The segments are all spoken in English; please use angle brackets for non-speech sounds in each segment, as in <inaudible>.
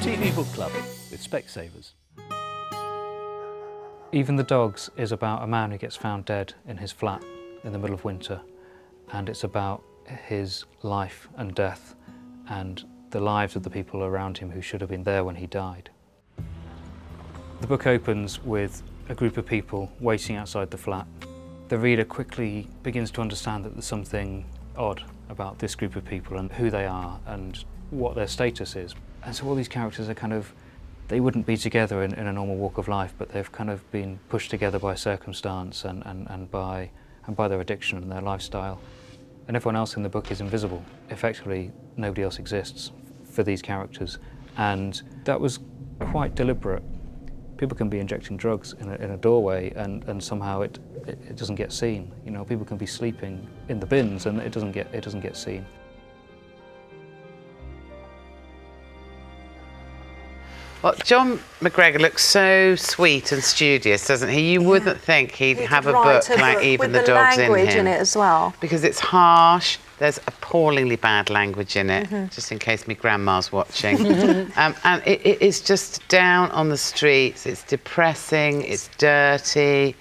TV Book Club with Specsavers. Even the Dogs is about a man who gets found dead in his flat in the middle of winter and it's about his life and death and the lives of the people around him who should have been there when he died. The book opens with a group of people waiting outside the flat. The reader quickly begins to understand that there's something odd about this group of people and who they are and what their status is. And so all these characters are kind of, they wouldn't be together in, in a normal walk of life, but they've kind of been pushed together by circumstance and, and, and, by, and by their addiction and their lifestyle. And everyone else in the book is invisible. Effectively, nobody else exists for these characters. And that was quite deliberate. People can be injecting drugs in a, in a doorway and, and somehow it, it, it doesn't get seen. You know, people can be sleeping in the bins and it doesn't get, it doesn't get seen. Well, Jon McGregor looks so sweet and studious, doesn't he? You yeah. wouldn't think he'd, he'd have a book a like book Even the, the Dogs in him. in it as well. Because it's harsh. There's appallingly bad language in it, mm -hmm. just in case my grandma's watching. <laughs> um, and it, it is just down on the streets. It's depressing. It's dirty.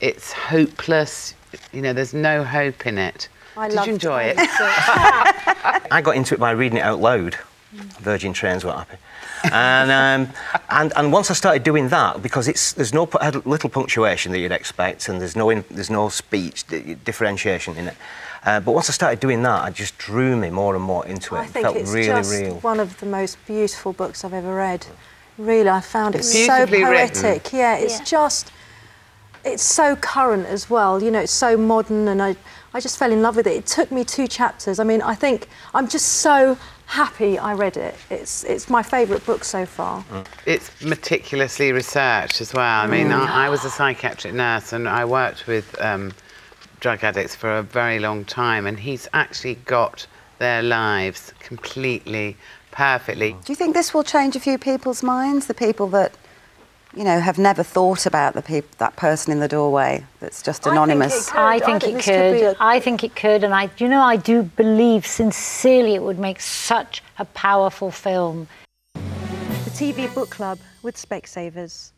It's hopeless. You know, there's no hope in it. I Did you enjoy it? <laughs> I got into it by reading it out loud. Virgin Trains were happy and, um, and and once I started doing that, because it's there's no little punctuation that you'd expect, and there's no in, there's no speech differentiation in it. Uh, but once I started doing that, it just drew me more and more into it. I think it felt it's really just real. one of the most beautiful books I've ever read. Really, I found it so poetic. Written. Yeah, it's yeah. just it's so current as well. You know, it's so modern, and I I just fell in love with it. It took me two chapters. I mean, I think I'm just so happy I read it. It's it's my favourite book so far. It's meticulously researched as well. I mean, mm. I, I, was a psychiatric nurse and I worked with um, drug addicts for a very long time, and he's actually got their lives completely, perfectly. Do you think this will change a few people's minds? The people that you know, have never thought about the peop- that person in the doorway that's just anonymous. I think it could. I think, it could. I think it could, and I, you know, I do believe sincerely it would make such a powerful film. The TV Book Club with Specsavers.